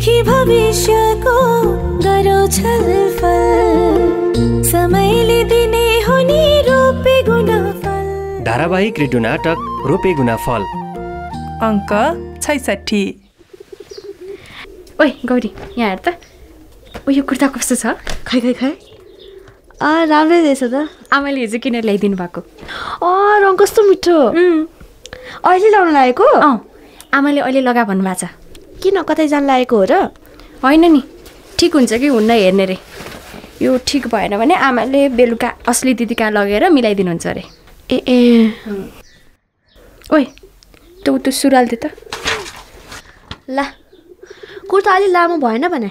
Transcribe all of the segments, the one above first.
देखि भविष्यको गरौ छलफल समयले दिने हो नि रोपे गुणफल। धारावाहिक रेडियो नाटक रोपे गुना फल अङ्क छैसठी ओइ गौरी यहाँ हेर त। ओ यो कुर्ता कस्तो छ? खै खै खै। अँ राम्रै रहेछ त। आमाले हिजो किनेर ल्याइदिनु भएको। अँ रङ कस्तो मिठो। अहिले लाउनु लागेको? अँ आमाले अहिले लगा भन्नुभएको छ। किन कतै जान लागेको हो र? होइन नि। ठिक हुन्छ कि हुन्न हेर्ने रे। यो ठिक भएन भने आमाले बेलुका असली दिदी कहाँ लगेर मिलाइदिनुहुन्छ अरे ए ए। ओइ त्यो त्यो सुरुवाल दे त। ला कुर्ता अलि लामो भएन भने?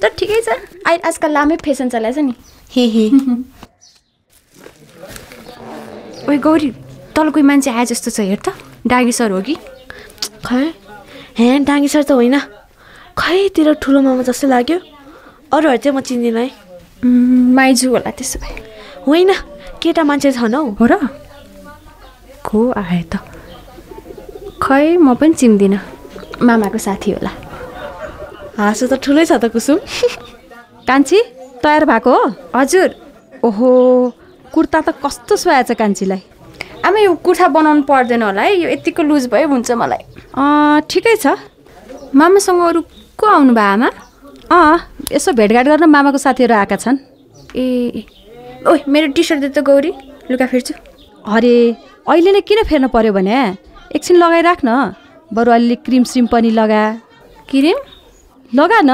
तर ठिकै छ। अहिले आजकल लामै फेसन चलाएछ नि। हे हे। ओइ गौरी तल कोही मान्छे आए जस्तो छ हेर त। डागी सर हो कि। खै? हे डाङ्गी सर त होइन। खै तेरो ठुलो मामा जस्तो लाग्यो? अरूहरू चाहिँ म चिन्दिनँ है। माइजू होला त्यसो भए। होइन केटा मान्छे छन् हौ। हो र? को आए त? खै म पनि चिन्दिनँ। मामाको साथी होला। हाँसो त ठुलै छ त कुसुम। कान्छी तयार भएको हो? हजुर। ओहो कुर्ता त कस्तो सुहाएछ कान्छीलाई। आमा यो कुर्ता बनाउनु पर्दैन होला है? यो यतिको लुज भयो हुन्छ मलाई। अँ, ठिकै छ। मामासँग अरू को आउनु भयो आमा? अँ यसो भेटघाट गर्न मामाको साथीहरू आएका छन्। ए ओइ मेरो टी सर्ट त गौरी। लुगा फेर्छु। अरे अहिले नै किन फेर्न पर्यो भने? एकछिन लगाइराख न बरु अलिअलि क्रिम स्रिम पनि लगा। क्रिम? लगा न।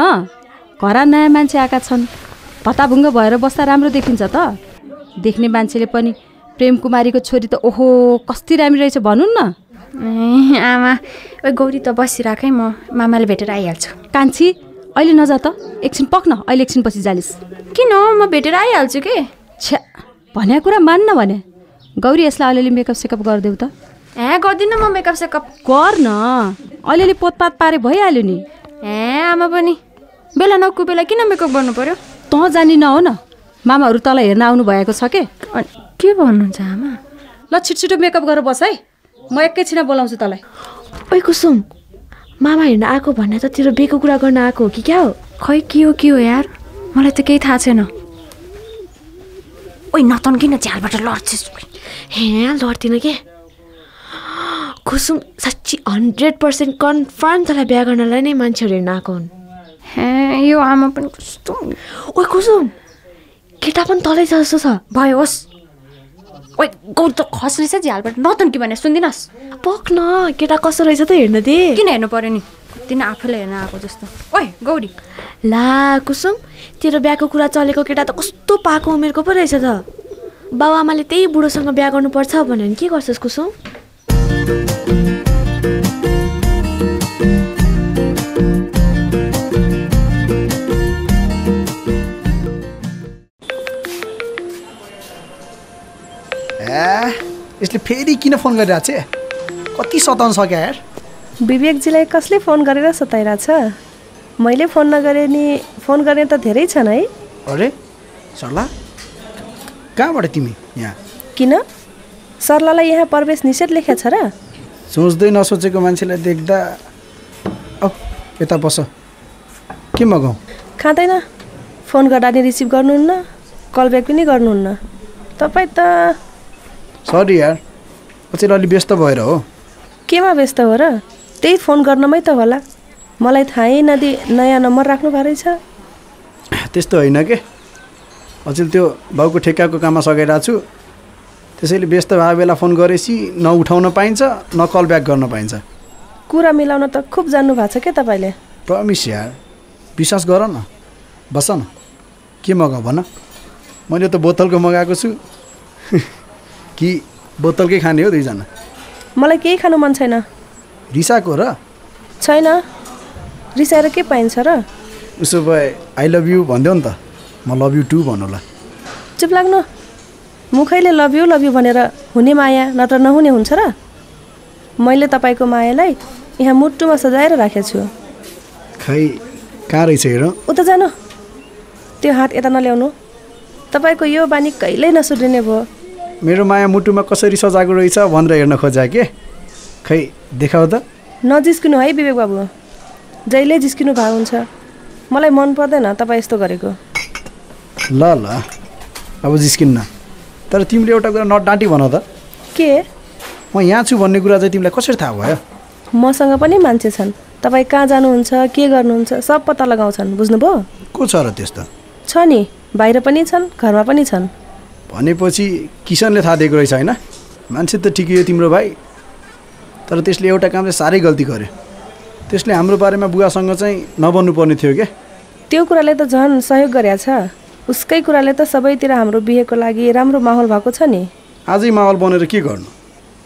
घर नयाँ मान्छे आएका छन्। भत्ताभुङ्ग भएर बस्दा राम्रो देखिन्छ त। देख्ने मान्छेले पनि प्रेम कुमारीको छोरी त ओहो कति राम्री रहेछ भनौँ न। ए आमा ओइ गौरी त बसिराख है म मामाले भेटेर आइहाल्छु। कान्छी अहिले नजा त एकछिन पक्न अहिले एकछिन पछि जालिस। किन? म भेटेर आइहाल्छु के? छ्या भनेको कुरा मान्न भने। गौरी यसलाई अलिअलि मेकअप सेकअप गरिदेऊ त। ए गर्दिनँ म मेकअप सेकअप गर न अलिअलि पोतपात पारे भइहाल्यो नि। ए आमा पनि। बेला नक्कु बेला किन मेकअप गर्नु पर्यो? तँ जानी नहो न मामाहरू तँलाई हेर्न आउनु भएको छ के? के भन्नुहुन्छ आमा? ल छिटो मेकअप गरेर बस है। म एकैछिन बोलाउँछु तँलाई। ओइ कुसुम मामा हेर्न आएको भन्ने त तेरो बेको कुरा गर्न आएको हो कि क्या हो? खै के हो के हो यार? मलाई त केही थाहा छैन। ओइ नतन किन झ्यालबाट लड्छस्? हे लड्दिनँ के? कुसुम साँच्ची हन्ड्रेड पर्सेन्ट कन्फर्म तँलाई बिहा गर्नलाई नै मान्छेहरू हेर्न आएको हुन्। हे यो आमा पनि कस्तो ओइ कुसुम केटा पनि तलै छ जस्तो छ। भयो होस्। ओइ गौर त खस रहेछ झ्यालबाट नतन कि भने सुन्दिनस्। पक न केटा कसो रहेछ त हेर्न दे। किन हेर्नु पर्यो नि? किन आफैलाई हेर्न आएको जस्तो। ओइ गौरी। ला कुसुम तेरो बिहाको कुरा चलेको केटा त कस्तो पाएको उमेरको पो रहेछ त। बाबुआमाले त्यही बुढोसँग बिहा गर्नुपर्छ भन्यो भने के गर्छस् कुसुम? यसले फेरि किन फोन गरिरहेको छ? कति सताउन सक्यो यार? विवेकजीलाई कसले फोन गरेर सताइरहेछ? मैले फोन नगरे नि फोन गर्ने त धेरै छन् है। अरे सरला? कहाँबाट तिमी यहाँ? किन? सरलालाई यहाँ प्रवेश निषेध लेखेको छ र। सोच्दै नसोचेको मान्छेलाई देख्दा औ यता बस। के मगाउँ खाँदैन। फोन गर्दा नि रिसिभ गर्नुहुन्न कल ब्याक पनि गर्नुहुन्न। तपाईँ त सरी यार अचेल अलि व्यस्त भएर हो। केमा व्यस्त हो र त्यही फोन गर्नमै त होला। मलाई थाहै नदी नयाँ नम्बर राख्नु भएको रहेछ। त्यस्तो होइन के? अचेल त्यो बाउको ठेक्काको काममा सघाइरहेको छु त्यसैले व्यस्त भए बेला फोन गरेपछि न उठाउन पाइन्छ न कल ब्याक गर्न पाइन्छ। कुरा मिलाउन त खुब जान्नु भएको छ क्या तपाईँले? प्रमिस यार विश्वास गर न। बस न। के मगाऊ भन। मैले त बोतलको मगाएको छु। कि बोतलकै खाने हो दुईजना? मलाई केही खानु मन छैन। रिसाको र? छैन। रिसाएर के पाइन्छ र? उसो भए आई लभ यु भनिदेऊ नि त। म लभ यु टु भन्नुला। चुप लाग्नु। मुखैले लभ यु लभ यु भनेर हुने माया नत्र नहुने हुन्छ र? मैले तपाईँको मायालाई यहाँ मुटुमा सजाएर राखेको छु। खै कहाँ रहेछ हेर। उता जानु। त्यो हात यता नल्याउनु। तपाईँको यो बानी कहिल्यै नसुध्रिने भयो। मेरो माया मुटुमा कसरी सजाएको रहेछ भनेर हेर्न खोजा के? खै देखाऊ त। नजिस्किनु है विवेक बाबु। जहिले जिस्किनु भएको हुन्छ। मलाई मन पर्दैन तपाईँ यस्तो गरेको। ल ल। अब जिस्किन्न। तर तिमीले एउटा कुरा नडाँटी भन त। के? म यहाँ छु भन्ने कुरा चाहिँ तिमीलाई कसरी थाहा भयो? मसँग पनि मान्छे छन्। तपाईँ कहाँ जानुहुन्छ के गर्नुहुन्छ सब पत्ता लगाउँछन्। बुझ्नुभयो? को छ र त्यस्तो? छ नि। बाहिर पनि छन् घरमा पनि छन्। भनेपछि किसनले थाहा दिएको रहेछ होइन? मान्छे त ठिकै हो तिम्रो भाइ। तर त्यसले एउटा काम चाहिँ साह्रै गल्ती गर्यो। त्यसले हाम्रो बारेमा बुवासँग चाहिँ नबन्नु पर्ने थियो क्या त्यो कुराले त झन् सहयोग गरेका छ। उसकै कुराले त सबैतिर हाम्रो बिहेको लागि राम्रो माहौल भएको छ नि। आजै माहौल बनेर के गर्नु?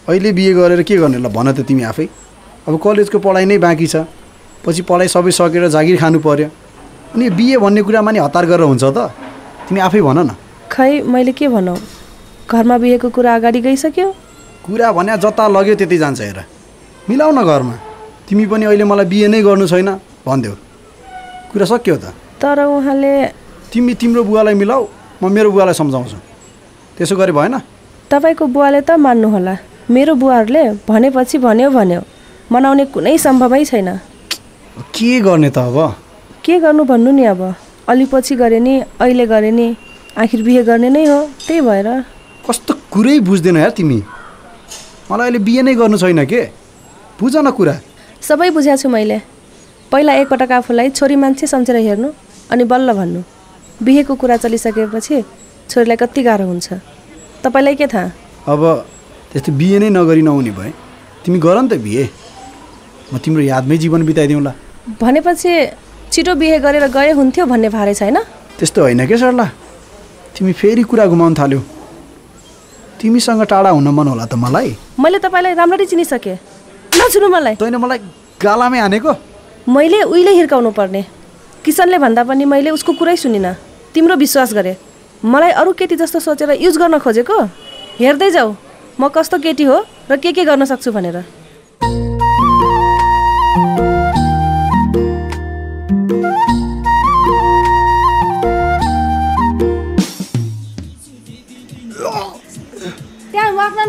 अहिले बिहे गरेर के गर्ने? ल भन त तिमी आफै। अब कलेजको पढाइ नै बाँकी छ। पछि पढाइ सबै सकेर जागिर खानु पर्यो। अनि बिहे भन्ने कुरामा नि हतार गरेर हुन्छ त। तिमी आफै भन न। खै मैले के भनौँ? घरमा बिहेको कुरा अगाडि गइसक्यो? कुरा भने जता लग्यो त्यति जान्छ हेर। मिलाउ न घरमा। तिमी पनि अहिले मलाई बिहे नै गर्नु छैन भनिदेऊ। कुरा सक्यो त? तर उहाँले तिमी तिम्रो बुवालाई मिलाऊ म मेरो बुवालाई सम्झाउँछु। त्यसो गरे भएन? तपाईँको बुवाले त मान्नुहोला। मेरो बुवाहरूले भनेपछि भन्यो भन्यो। मनाउने कुनै सम्भवै छैन। के गर्ने त अब? के गर्नु भन्नु नि अब? अलि पछि गरे नि अहिले गरे नि। आखिर बिहे गर्ने नै हो त्यही भएर। कस्तो कुरै बुझ्दैन यार तिमी। मलाई अहिले बिहे नै गर्नु छैन के? बुझ न कुरा। सबै बुझाएको छु मैले। पहिला एकपटक आफूलाई छोरी मान्छे सम्झेर हेर्नु अनि बल्ल भन्नु। बिहेको कुरा चलिसकेपछि छोरीलाई कति गाह्रो हुन्छ। तपाईँलाई के थाहा? अब त्यस्तो बिहे नै नगरी नहुने भए तिमी गर नि त बिहे। म तिम्रो यादमै जीवन बिताइदिउँला। भनेपछि छिटो बिहे गरेर गए हुन्थ्यो भन्ने भारे छैन? त्यस्तो होइन के सरला? तिमी फेरि कुरा घुमाउनु थाल्यौ। तिमीसँग टाढा हुन मन होला त मलाई। मैले तपाईँलाई राम्ररी चिनिसकेँ। नछुनु मलाई। तैँले मलाई गालामै हानेको? मैले उहिले हिर्काउनु पर्ने। किसनले भन्दा पनि मैले उसको कुरै सुनिनँ। तिम्रो विश्वास गरेँ। मलाई अरू केटी जस्तो सोचेर युज गर्न खोजेको? हेर्दै जाऊ। म कस्तो केटी हो र के के गर्न सक्छु भनेर।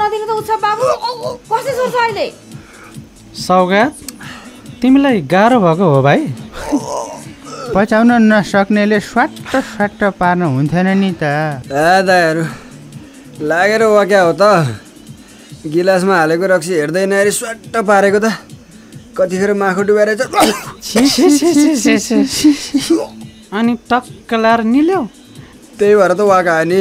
नदिनु त उत्सव बाबु। कसै सोच्छ अहिले? सौगात तिमीलाई गाह्रो भएको हो भाइ। पचाउन नसक्नेले स्वाट्ट स्वाट्ट पार्न हुन्थेन नि त। ए दायाहरू लागेर वाक्या हो त। गिलासमा हालेको रक्सी हेर्दैन अरे स्वाट्ट पारेको त। कतिखेर माखु डुबाएर अनि टक्क लाएर निल्यौ। त्यही भएर त वाका हो नि।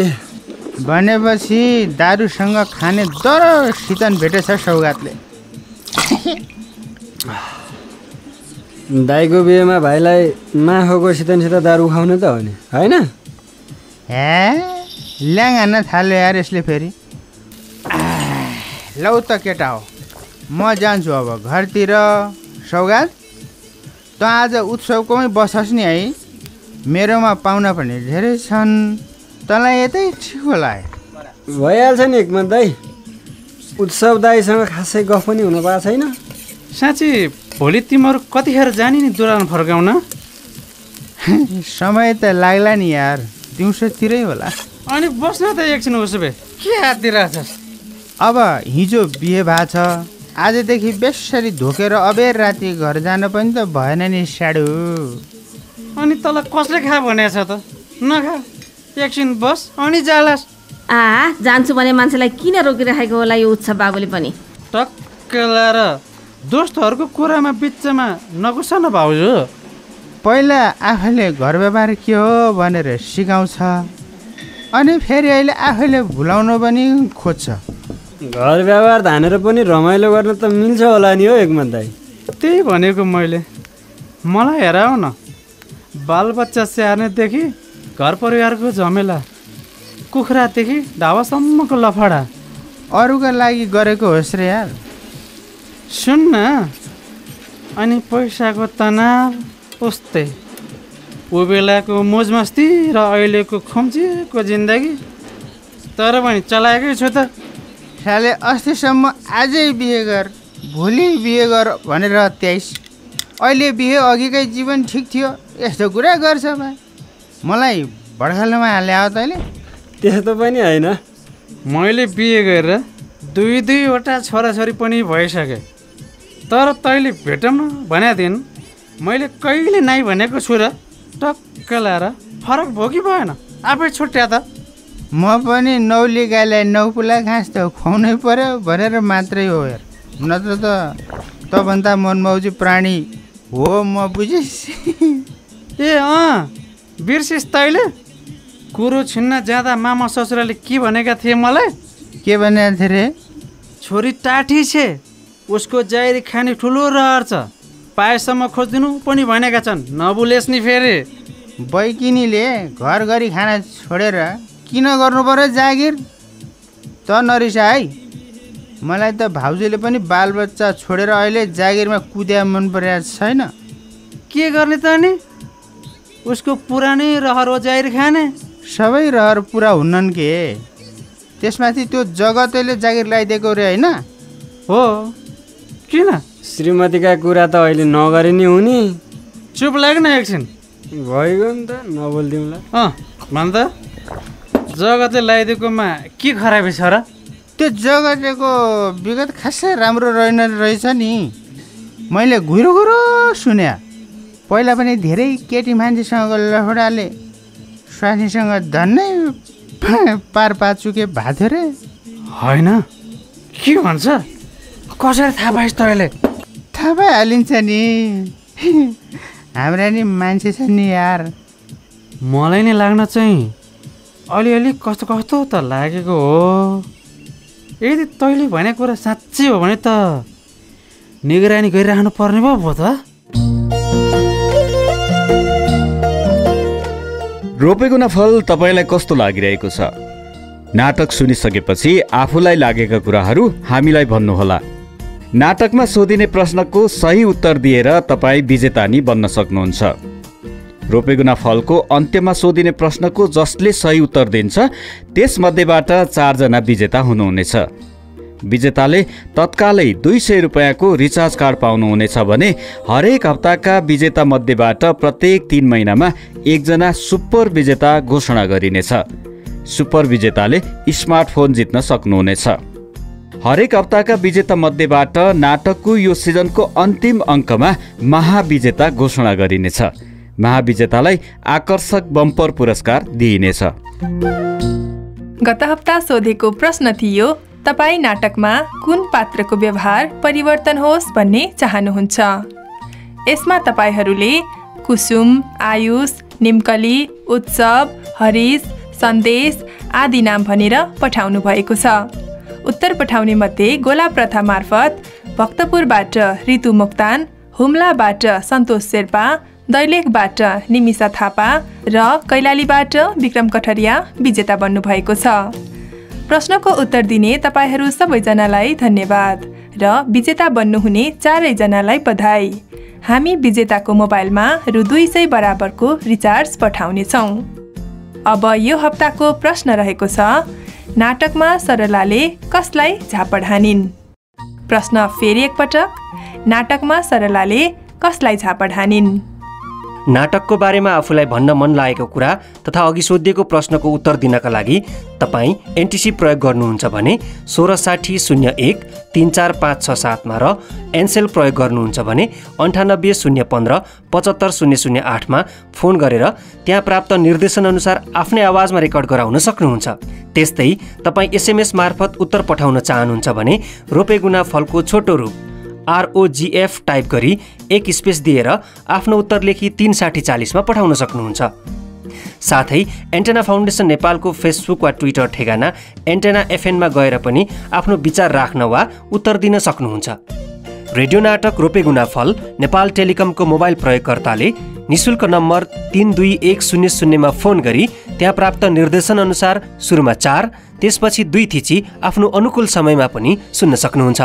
भनेपछि दारूसँग खाने दर सितन भेटेछ सौगातले। दाईको बिहेमा भाइलाई माखुको सितनसित दारू खुवाउने त हो नि होइन? हे ल्याङ हान्न थाल्यो यार यसले फेरि। लौ त केटा हो म जान्छु अब घरतिर। सौगात त आज उत्सवकोमै बसस् नि है। मेरोमा पाहुना पनि धेरै छन्। तँलाई यतै ठिक होला भइहाल्छ नि एकमत दाई। उत्सव दाईसँग खासै गफ पनि हुन पाएको छैन। साँच्ची भोलि तिमीहरू कतिखेर जाने नि दुरान फर्काउन? समय त लाग्ला नि यार दिउँसोतिरै होला। अनि बस्न त एकछिन उसो भए के हात दिइरहेछस्? अब हिजो बिहे भएको छ आजदेखि बेसरी धोकेर अबेर राति घर जान पनि त भएन नि साडु। अनि तँलाई कसले खा भनेको छ त? नखा। एकछिन बस अनि जालास आ जान्छु भने मान्छेलाई किन रोकिराखेको होला यो उत्सव बाबुले पनि? टक्क लाएर दोस्तहरूको कुरामा बिचमा नगुस न भाउजू। पहिला आफैले घर व्यवहार के हो भनेर सिकाउँछ अनि फेरि अहिले आफैले भुलाउनु पनि खोज्छ। घर व्यवहार धानेर पनि रमाइलो गर्न त मिल्छ होला नि हो एकमत दाई त्यही भनेको मैले। मलाई हेराउ न। बालबच्चा स्याहार्नेदेखि घर परिवारको झमेला। कुखुरादेखि ढावासम्मको लफडा। अरूका लागि गरेको होस् रे यार। सुन न। अनि पैसाको तनाव उस्तै। ऊ बेलाको मोजमस्ती र अहिलेको खुम्चिएको जिन्दगी। तर पनि चलाएकै छु त। साले अस्तिसम्म आजै बिहे गर भोलि बिहे गर भनेर त्याइस अहिले बिहे अघिकै जीवन ठिक थियो यस्तो कुरा गर्छ बा मलाई भड्खालोमा हो तैँले त्यस्तो पनि होइन। मैले बिहे गरेर दुई दुईवटा छोराछोरी पनि भइसके। तर तैँले भेटौँ न भने दिन मैले कहिले नाइ भनेको छु र टक्क लाएर फरक भयो कि भएन? आफै छुट्या त। म पनि नौली गाईलाई नौपुला घाँस त खुवाउनै पर्यो भनेर मात्रै हो हेर नत्र त तभन्दा मनमौजी प्राणी हो म बुझिस्। ए अँ बिर्सिस् तैँले? कुरो छिन्न जाँदा मामा ससुराले के भनेका थिए मलाई? के भनेको थिए रे छोरी टाठी छे उसको जाहिरी खाने ठुलो रहर छ। पाएसम्म खोजिदिनु पनि भनेका छन्। नबुलेस् नि फेरि। बैकिनीले घर घरि खाना छोडेर किन गर्नु पर्यो जागिर? त नरिसा है। मलाई त भाउजूले पनि बालबच्चा छोडेर अहिले जागिरमा कुद्या मन परेको छैन। के गर्ने त नि उसको पुरानै रहर हो जाहिर खाने। सबै रहर पुरा हुन्नन् के? त्यसमाथि त्यो जगतैले जागिर लगाइदिएको रे होइन? हो। किन? श्रीमतीका कुरा त अहिले नगरे नि हुने चुप लाग न एकछिन। भइगयो नि त नबोलिदिउँला। अँ भन त। जगतले लगाइदिएकोमा के खराबी छ र? त्यो जगतेको विगत खासै राम्रो रहेन रहेछ नि। मैले घुरो घुरो सुने पहिला पनि धेरै केटी मान्छेसँग लफडाले स्वास्नीसँग धन्नै पार पाचुके भएको थियो रे। होइन? के भन्छ? कसरी थाहा पाइस् तैँले? थाहा भइहालिन्छ नि। हाम्रा नि मान्छे छ नि यार। मलाई नि लाग्न चाहिँ अलिअलि कस्तो कस्तो त लागेको हो। यदि तैँले भनेको कुरा साँच्चै हो भने त निगरानी गरिराख्नु पर्ने भयो पो त। रोपेको फल तपाईँलाई कस्तो लागिरहेको छ? नाटक सुनिसकेपछि आफूलाई लागेका कुराहरू हामीलाई भन्नुहोला। नाटकमा सोधिने प्रश्नको सही उत्तर दिएर तपाईँ विजेता नि बन्न सक्नुहुन्छ। रोपेगुना फलको अन्त्यमा सोधिने प्रश्नको जसले सही उत्तर दिन्छ त्यसमध्येबाट चारजना विजेता हुनुहुनेछ। विजेताले तत्कालै दुई सय रुपियाँको रिचार्ज कार्ड पाउनुहुनेछ भने हरेक हप्ताका विजेता मध्येबाट प्रत्येक तिन महिनामा एकजना सुपर विजेता घोषणा गरिनेछ। सुपर विजेताले स्मार्टफोन जित्न सक्नुहुनेछ। हरेक हप्ताका विजेता मध्येबाट नाटकको यो सिजनको अन्तिम अङ्कमा महाविजेता घोषणा गरिनेछ। महाविजेतालाई आकर्षक बम्पर पुरस्कार दिइनेछ। गत हप्ता सोधेको प्रश्न थियो तपाईँ नाटकमा कुन पात्रको व्यवहार परिवर्तन होस् भन्ने चाहनुहुन्छ? यसमा तपाईँहरूले कुसुम आयुष निम्कली उत्सव हरिश सन्देश आदि नाम भनेर पठाउनु भएको छ। उत्तर पठाउने मध्ये गोला प्रथा मार्फत भक्तपुरबाट ऋतु मोक्तान हुम्लाबाट सन्तोष शेर्पा दैलेखबाट निमिषा थापा र कैलालीबाट विक्रम कठरिया विजेता बन्नुभएको छ। प्रश्नको उत्तर दिने तपाईँहरू सबैजनालाई धन्यवाद र विजेता बन्नुहुने चारैजनालाई बधाई। हामी विजेताको मोबाइलमा रु दुई सय बराबरको रिचार्ज पठाउनेछौँ। अब यो हप्ताको प्रश्न रहेको छ नाटकमा सरलाले कसलाई झापड हानिन्? प्रश्न फेरि एकपटक नाटकमा सरलाले कसलाई झापड हानिन्? नाटकको बारेमा आफूलाई भन्न मन लागेको कुरा तथा अघि सोधिएको प्रश्नको उत्तर दिनका लागि तपाईँ एनटिसी प्रयोग गर्नुहुन्छ भने सोह्र साठी शून्य एक तिन चार पाँच छ सातमा र एनसेल प्रयोग गर्नुहुन्छ भने अन्ठानब्बे शून्य पन्ध्र पचहत्तर शून्य शून्य आठमा फोन गरेर त्यहाँ प्राप्त निर्देशनअनुसार आफ्नै आवाजमा रेकर्ड गराउन सक्नुहुन्छ। त्यस्तै तपाईँ एसएमएस मार्फत उत्तर पठाउन चाहनुहुन्छ भने रोपेगुना फलको छोटो रूप आरओजिएफ टाइप गरी एक स्पेस दिएर आफ्नो उत्तर लेखी तिन साठी चालिसमा पठाउन सक्नुहुन्छ। साथै एन्टेना फाउन्डेसन नेपालको फेसबुक वा ट्विटर ठेगाना एन्टेना एफएनमा गएर पनि आफ्नो विचार राख्न वा उत्तर दिन सक्नुहुन्छ। रेडियो नाटक रोपेगुना फल नेपाल टेलिकमको मोबाइल प्रयोगकर्ताले निशुल्क नम्बर तिन दुई एक शून्य शून्यमा फोन गरी त्यहाँ प्राप्त निर्देशनअनुसार सुरुमा चार त्यसपछि दुई थिची आफ्नो अनुकूल समयमा पनि सुन्न सक्नुहुन्छ।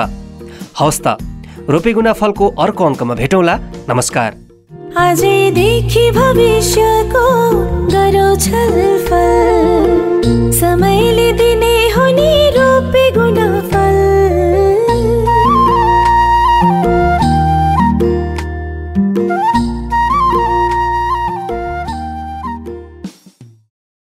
हवस् त। रोपेगुना फलको अर्को अङ्कमा भेटौँला। नमस्कार। आजैदेखि भविष्यको गरौँ छलफल समय